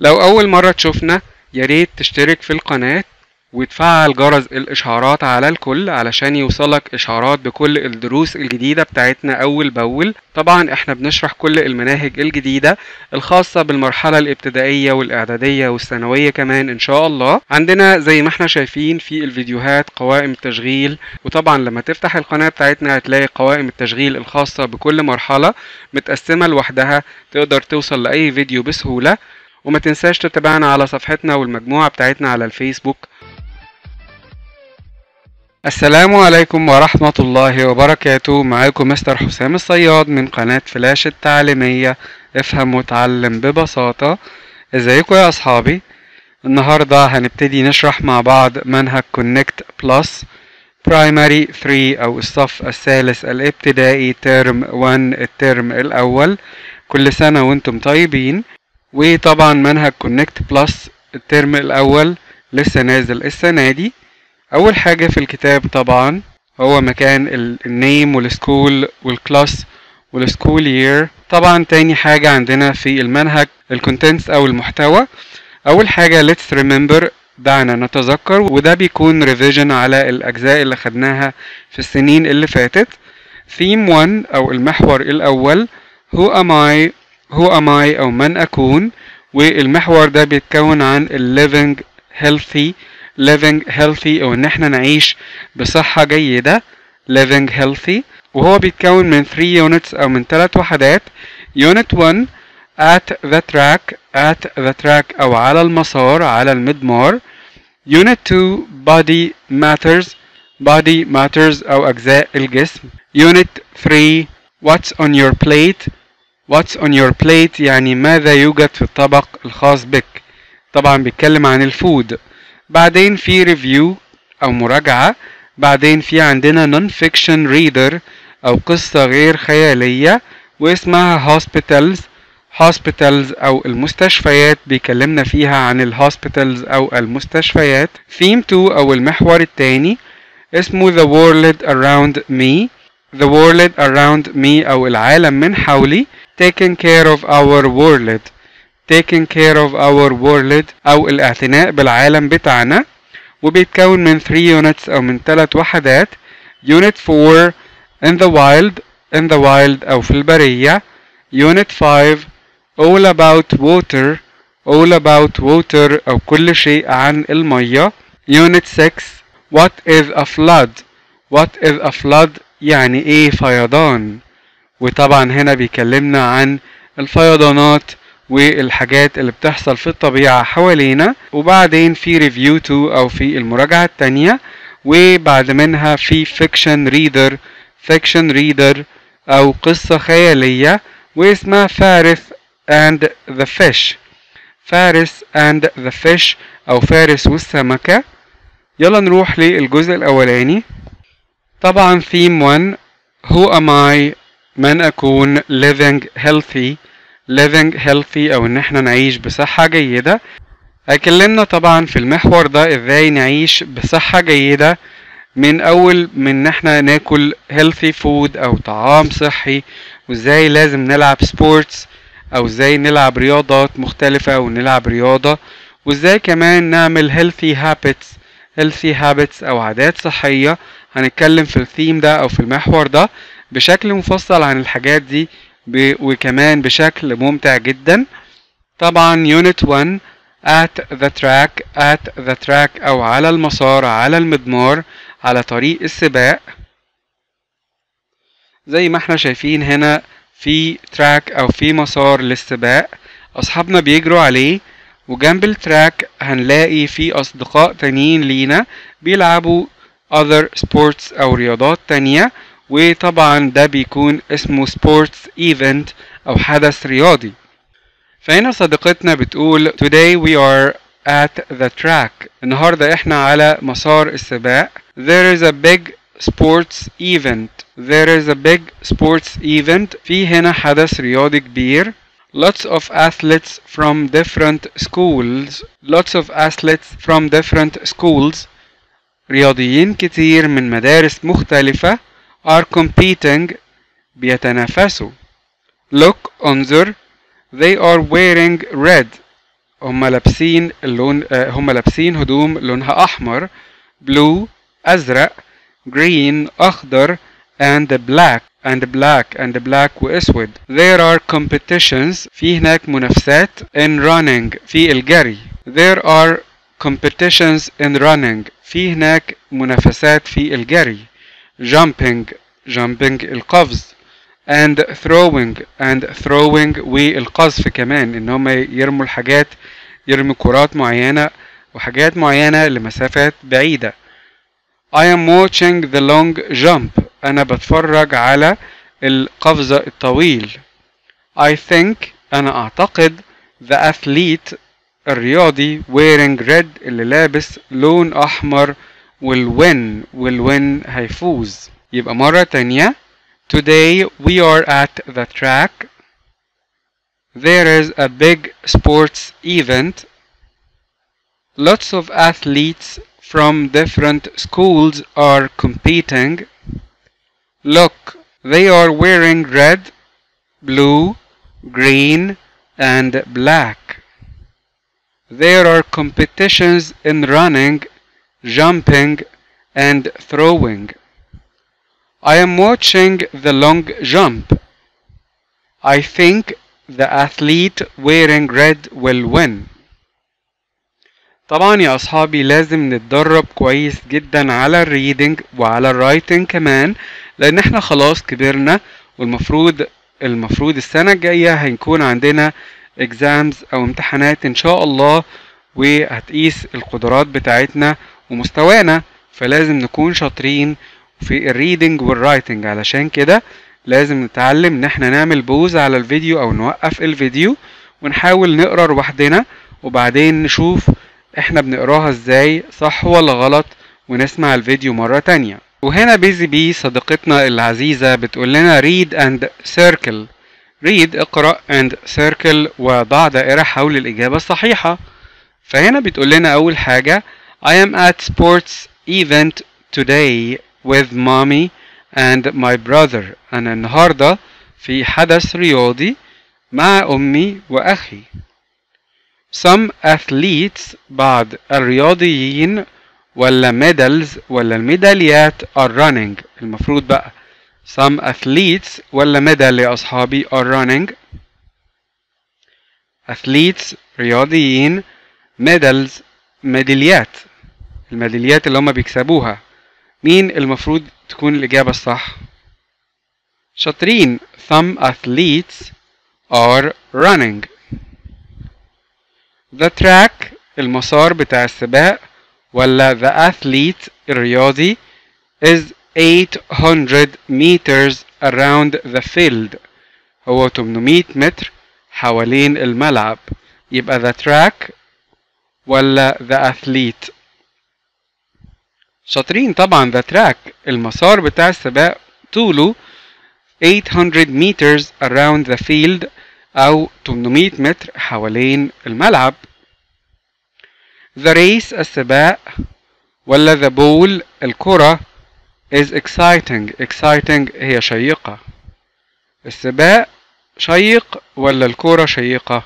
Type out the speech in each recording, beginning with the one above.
لو أول مرة تشوفنا ياريت تشترك في القناة وتفعل جرس الإشعارات على الكل علشان يوصلك إشعارات بكل الدروس الجديدة بتاعتنا أول بأول. طبعا إحنا بنشرح كل المناهج الجديدة الخاصة بالمرحلة الإبتدائية والإعدادية والثانوية كمان إن شاء الله. عندنا زي ما إحنا شايفين في الفيديوهات قوائم تشغيل وطبعا لما تفتح القناة بتاعتنا هتلاقي قوائم التشغيل الخاصة بكل مرحلة متقسمة لوحدها تقدر توصل لأي فيديو بسهولة. وما تنساش تتابعنا على صفحتنا والمجموعة بتاعتنا على الفيسبوك. السلام عليكم ورحمة الله وبركاته. معاكم مستر حسام الصياد من قناة فلاش التعليمية. افهم وتعلم ببساطة. ازيكم يا أصحابي؟ النهاردة هنبتدي نشرح مع بعض منهج Connect Plus Primary 3 أو الصف الثالث الابتدائي term 1 الترم الأول. كل سنة وأنتم طيبين. وطبعا منهج Connect Plus الترم الأول لسه نازل السنة دي. أول حاجة في الكتاب طبعا هو مكان النيم والسكول والكلاس والسكول يير طبعا تاني حاجة عندنا في المنهج ال contents أو المحتوى. أول حاجة let's remember دعنا نتذكر وده بيكون revision على الأجزاء اللي خدناها في السنين اللي فاتت. theme 1 أو المحور الأول who am I who am I أو من اكون والمحور ده بيتكون عن living healthy living healthy أو ان إحنا نعيش بصحة جيدة living healthy وهو بيتكون من 3 units أو من 3 وحدات unit 1 at the track at the track أو على المسار على المدمار unit 2 body matters body matters أو اجزاء الجسم unit 3 what's on your plate what's on your plate? يعني ماذا يوجد في الطبق الخاص بك؟ طبعا بيتكلم عن ال food. بعدين في review أو مراجعة. بعدين في عندنا non-fiction reader أو قصة غير خيالية واسمها hospitals. Hospitals أو المستشفيات. بيكلمنا فيها عن ال hospitals أو المستشفيات. Theme 2 أو المحور الثاني اسمه the world around me. The world around me أو العالم من حولي. taking care of our world taking care of our world أو الاعتناء بالعالم بتاعنا وبيتكون من 3 units أو من 3 وحدات unit 4 in the wild in the wild أو في البرية unit 5 all about water all about water أو كل شيء عن المية unit 6 what is a flood what is a flood يعني ايه فيضان وطبعا هنا بيكلمنا عن الفيضانات والحاجات اللي بتحصل في الطبيعة حوالينا وبعدين في review 2 أو في المراجعة التانية وبعد منها في fiction reader fiction reader أو قصة خيالية واسمها فارس and the fish. فارس and the fish أو فارس والسمكة. يلا نروح للجزء الأولاني. طبعا theme 1 who am I من أكون living healthy living healthy أو إن إحنا نعيش بصحة جيدة. هيكلمنا طبعا في المحور ده إزاي نعيش بصحة جيدة. من أول من إن إحنا ناكل healthy food أو طعام صحي وإزاي لازم نلعب sports أو إزاي نلعب رياضات مختلفة أو نلعب رياضة. وإزاي كمان نعمل healthy habits healthy habits أو عادات صحية. هنتكلم في الثيم ده أو في المحور ده. بشكل مفصل عن الحاجات دي وكمان بشكل ممتع جدا. طبعا يونت 1 at the track at the track أو على المسار على المضمار على طريق السباق. زي ما إحنا شايفين هنا في track أو في مسار للسباق أصحابنا بيجروا عليه. وجنب ال track هنلاقي في أصدقاء تانيين لينا بيلعبوا other sports أو رياضات تانية. وطبعا ده بيكون اسمه sports event أو حدث رياضي فهنا صديقتنا بتقول today we are at the track النهارده إحنا على مسار السباق there is a big sports event there is a big sports event في هنا حدث رياضي كبير lots of athletes from different schools lots of athletes from different schools رياضيين كتير من مدارس مختلفة are competing بيتنافسوا look انظر they are wearing red هم لابسين اللون آه، هم لابسين هدوم لونها احمر blue ازرق green اخضر and black and black and black واسود there are competitions في هناك منافسات in running في الجري there are competitions in running في هناك منافسات في الجري jumping jumping القفز and throwing and throwing والقذف كمان إن هم يرموا الحاجات يرموا كرات معينة وحاجات معينة لمسافات بعيدة. I am watching the long jump. أنا بتفرج على القفز الطويل. I think أنا أعتقد the athlete الرياضي wearing red اللي لابس لون أحمر will win will win هيفوز يبقى مرة تانية Today we are at the track. There is a big sports event. Lots of athletes from different schools are competing. Look, they are wearing red, blue, green, and black. There are competitions in running, jumping, and throwing. I am watching the long jump. I think the athlete wearing red will win. طبعا يا أصحابي لازم نتدرب كويس جدا على ال reading وعلى ال writing كمان لأن إحنا خلاص كبرنا والمفروض المفروض السنة الجاية هيكون عندنا exams أو امتحانات إن شاء الله وهتقيس القدرات بتاعتنا ومستوانا فلازم نكون شاطرين في ال reading وال writing علشان كده لازم نتعلم إن إحنا نعمل pause على الفيديو أو نوقف الفيديو ونحاول نقرأ لوحدنا وبعدين نشوف إحنا بنقراها إزاي صح ولا غلط ونسمع الفيديو مرة تانية. وهنا Busy Bee صديقتنا العزيزة بتقول لنا read and circle. read اقرأ and circle وضع دائرة حول الإجابة الصحيحة. فهنا بتقول لنا أول حاجة I am at sports event today with mommy and my brother أنا النهاردة في حدث رياضي مع أمي وأخي some athletes بعض الرياضيين ولا medals ولا الميداليات are running المفروض بقى some athletes ولا medal يا أصحابي are running athletes رياضيين medals ميداليات الميداليات اللي هم بيكسبوها. مين المفروض تكون الإجابة الصح؟ شاطرين. Some athletes are running. The track المسار بتاع السباق ولا the athlete الرياضي is 800 meters around the field. هو 800 متر حوالين الملعب. يبقى the track ولا the athlete شاطرين طبعا the track المسار بتاع السباق طوله 800 meters around the field أو 800 متر حوالين الملعب. The race السباق ولا the ball الكرة is exciting. Exciting هي شيقة. السباق شيق ولا الكرة شيقة؟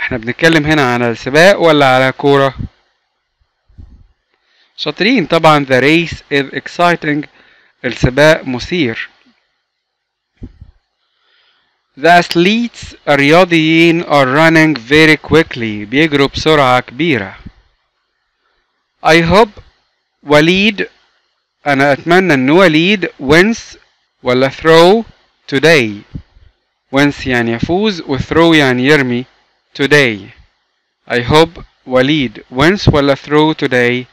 إحنا بنتكلم هنا على السباق ولا على كورة شاطرين طبعا the race is exciting السباق مثير The athletes الرياضيين are running very quickly بيجروا بسرعة كبيرة I hope وليد أنا أتمنى إن وليد wins ولا throw today wins يعني يفوز و throw يعني يرمي today I hope وليد wins ولا throw today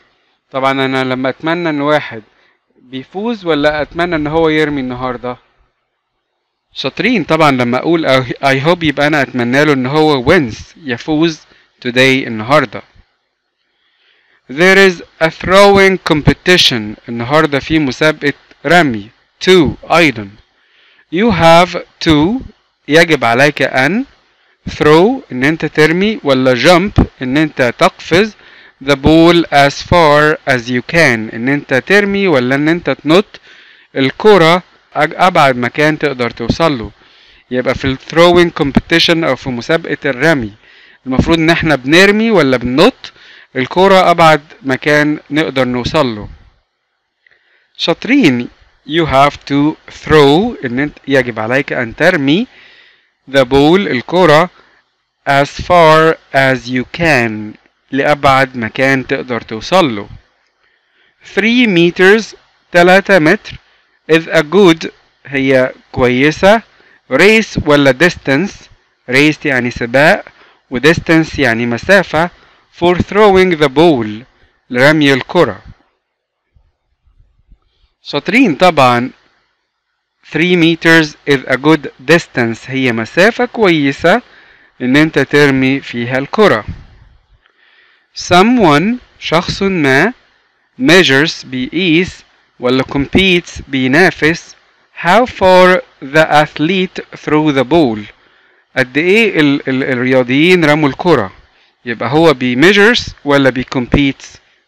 طبعا أنا لما أتمنى إن واحد بيفوز ولا أتمنى إن هو يرمي النهاردة؟ شاطرين طبعا لما أقول I hope يبقى أنا أتمنى له إن هو wins يفوز today النهاردة. There is a throwing competition النهاردة في مسابقة رمي. Two أيضا You have to يجب عليك أن throw إن أنت ترمي ولا jump إن أنت تقفز. The ball as far as you can. إن أنت ترمي ولا إن أنت تنط الكرة أبعد مكان تقدر توصل له. يبقى في ال throwing competition أو في مسابقة الرمي. المفروض إن إحنا بنرمي ولا بننط الكرة أبعد مكان نقدر نوصل له. شاطرين you have to throw. إن أنت يجب عليك أن ترمي the ball الكرة as far as you can. لأبعد مكان تقدر توصل له. 3 meters 3 متر. is a good هي كويسة. race ولا distance. race يعني سباق و distance يعني مسافة. for throwing the ball. لرمي الكرة. شاطرين طبعا. 3 meters is a good distance هي مسافة كويسة إن أنت ترمي فيها الكرة. Someone شخص ما measures بيقيس ولا competes بينافس how far the athlete threw the ball. قد إيه ال ال الرياضيين رموا الكرة. يبقى هو بي measures ولا بي competes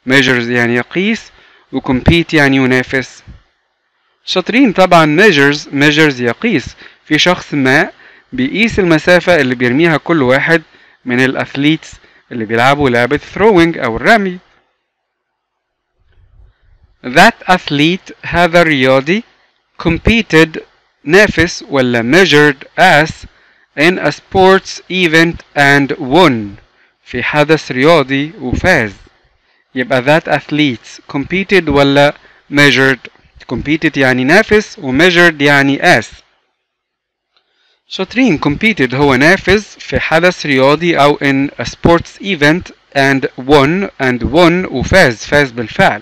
measures يعني يقيس و compete يعني ينافس. شاطرين طبعا measures measures يقيس. في شخص ما بيقيس المسافة اللي بيرميها كل واحد من الاثليتس اللي بيلعبوا لعبة throwing أو الرمي That athlete هذا الرياضي competed نافس ولا measured as in a sports event and won في حدث رياضي وفاز يبقى that athletes competed ولا measured competed يعني نافس و measured يعني قاس شاطرين competed هو نافس في حدث رياضي أو in a sports event and won and won وفاز فاز بالفعل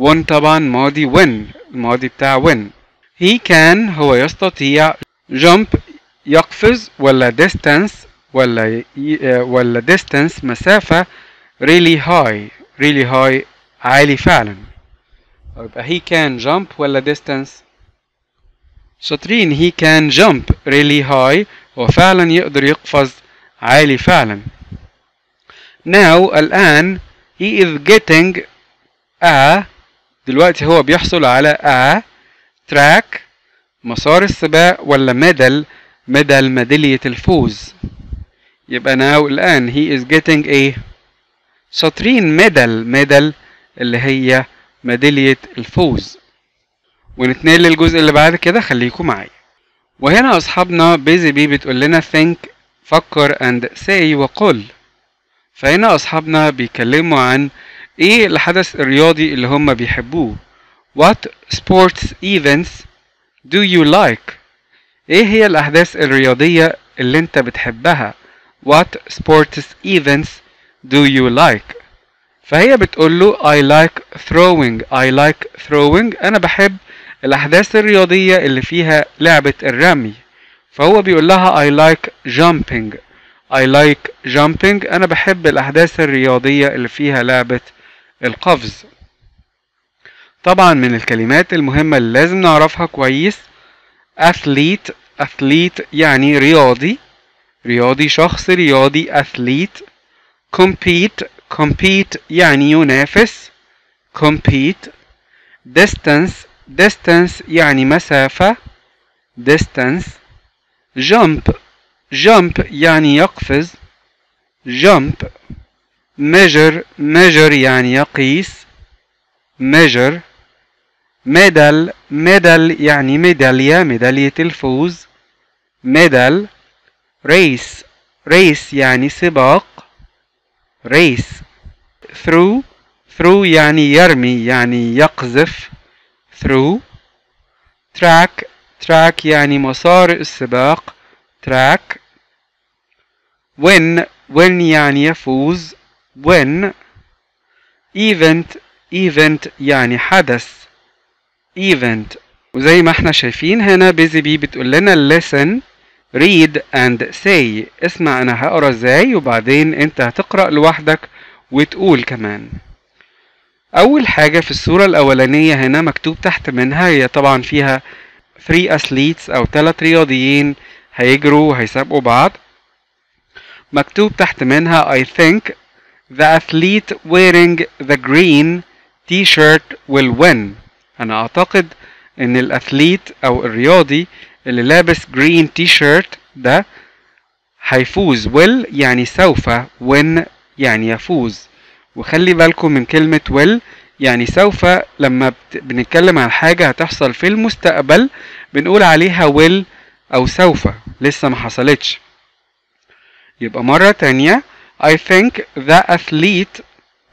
won طبعا ماضي win الماضي بتاع win he can هو يستطيع jump يقفز ولا distance ولا ولا distance مسافة really high really high عالي فعلا يبقى he can jump ولا distance شاطرين he can jump really high هو فعلا يقدر يقفز عالي فعلا. Now الآن he is getting a دلوقتي هو بيحصل على a track مسار السباق ولا medal medal ميدالية الفوز. يبقى now الآن he is getting a شاطرين medal medal اللي هي ميدالية الفوز. ونتنقل للجزء اللي بعد كده خليكم معايا. وهنا أصحابنا بيزي بي بتقول لنا think فكر and say وقل. فهنا أصحابنا بيتكلموا عن إيه الحدث الرياضي اللي هم بيحبوه. What sports events do you like? إيه هي الأحداث الرياضية اللي أنت بتحبها؟ What sports events do you like? فهي بتقول له I like throwing. I like throwing. أنا بحب الأحداث الرياضية اللي فيها لعبة الرمي فهو بيقول لها I like jumping. I like jumping. أنا بحب الأحداث الرياضية اللي فيها لعبة القفز. طبعا من الكلمات المهمة اللي لازم نعرفها كويس athlete athlete يعني رياضي رياضي شخص رياضي athlete. compete compete يعني ينافس. compete distance distance يعني مسافة distance jump jump يعني يقفز jump measure measure يعني يقيس measure medal medal يعني ميدالية ميدالية الفوز medal race race يعني سباق race through through يعني يرمي يعني يقذف through. Track track يعني مسار السباق. Track. Win win يعني يفوز. Win event event يعني حدث. Event. وزي ما إحنا شايفين هنا بيزي بي بتقول لنا listen read and say. اسمع أنا هقرأ إزاي؟ وبعدين أنت هتقرأ لوحدك وتقول كمان. أول حاجة في الصورة الأولانية هنا مكتوب تحت منها هي طبعا فيها 3 athletes أو 3 رياضيين هيجروا وهيسابقوا بعض. مكتوب تحت منها I think the athlete wearing the green t-shirt will win. أنا أعتقد إن الاثليت أو الرياضي اللي لابس تي شيرت ده هيفوز. Will يعني سوف win يعني يفوز. وخلي بالكم من كلمة will يعني سوف لما بنتكلم عن حاجة هتحصل في المستقبل بنقول عليها will أو سوف. لسه ما حصلتش. يبقى مرة تانية I think the athlete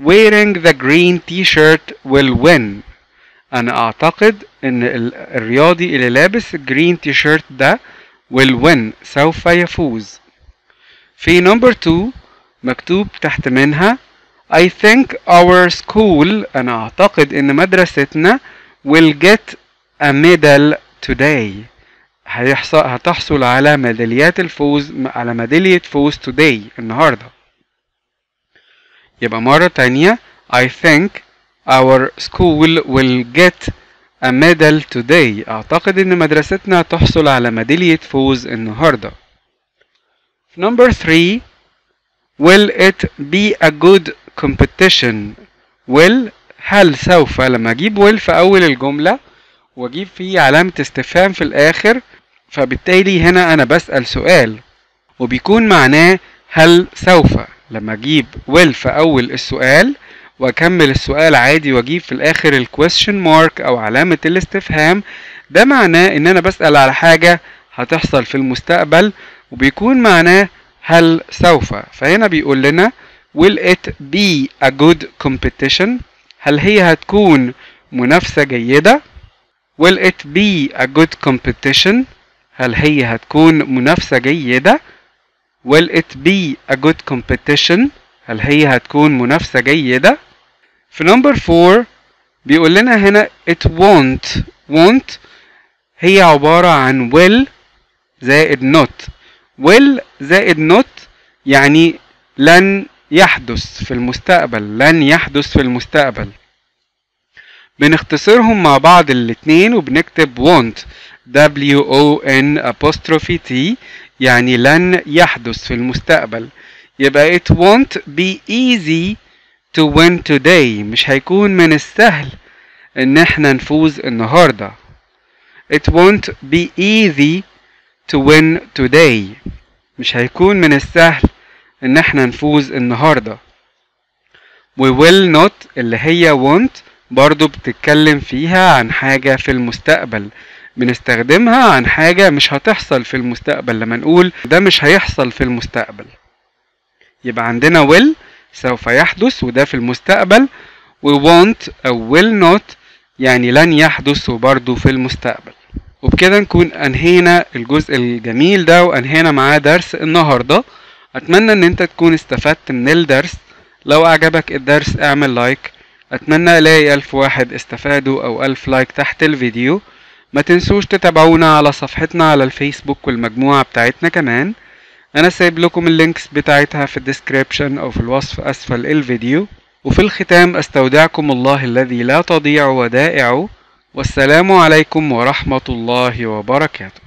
wearing the green t-shirt will win. أنا أعتقد إن ال- الرياضي اللي لابس تي شيرت ده will win. سوف يفوز. في number 2 مكتوب تحت منها I think our school أنا أعتقد إن مدرستنا will get a medal today. هيحصل هتحصل على ميداليات الفوز على ميدالية فوز today النهاردة. يبقى مرة تانية I think our school will get a medal today. أعتقد إن مدرستنا تحصل على ميدالية فوز النهاردة. Number 3 will it be a good competition. Will هل سوف؟ لما أجيب will في أول الجملة وأجيب فيه علامة استفهام في الآخر فبالتالي هنا أنا بسأل سؤال وبيكون معناه هل سوف؟ لما أجيب will في أول السؤال وأكمل السؤال عادي وأجيب في الآخر الكويستشن مارك أو علامة الاستفهام ده معناه إن أنا بسأل على حاجة هتحصل في المستقبل وبيكون معناه هل سوف؟ فهنا بيقول لنا will it be a good competition? هل هي هتكون منافسة جيدة؟ Will it be a good competition? هل هي هتكون منافسة جيدة؟ Will it be a good competition? هل هي هتكون منافسة جيدة؟ في نمبر 4 بيقول لنا هنا it won't. Won't هي عبارة عن will زائد not. Will زائد not يعني لن يحدث في المستقبل لن يحدث في المستقبل. بنختصرهم مع بعض الاتنين وبنكتب won't W O N apostrophe T يعني لن يحدث في المستقبل. يبقى it won't be easy to win today مش هيكون من السهل إن إحنا نفوز النهاردة. It won't be easy to win today مش هيكون من السهل إن إحنا نفوز النهاردة. We will not اللي هي won't برضو بتتكلم فيها عن حاجة في المستقبل. بنستخدمها عن حاجة مش هتحصل في المستقبل. لما نقول ده مش هيحصل في المستقبل. يبقى عندنا will سوف يحدث وده في المستقبل. و won't أو will not يعني لن يحدث وبرضه في المستقبل. وبكده نكون أنهينا الجزء الجميل ده وأنهينا معاه درس النهاردة. أتمنى إن أنت تكون استفدت من الدرس. لو أعجبك الدرس اعمل like. أتمنى ألاقي ألف واحد استفادوا أو ألف like تحت الفيديو. ما تنسوش تتابعونا على صفحتنا على الفيسبوك والمجموعة بتاعتنا كمان. أنا سايب لكم ال links بتاعتها في ال description أو في الوصف أسفل الفيديو. وفي الختام أستودعكم الله الذي لا تضيع ودائعه. والسلام عليكم ورحمة الله وبركاته.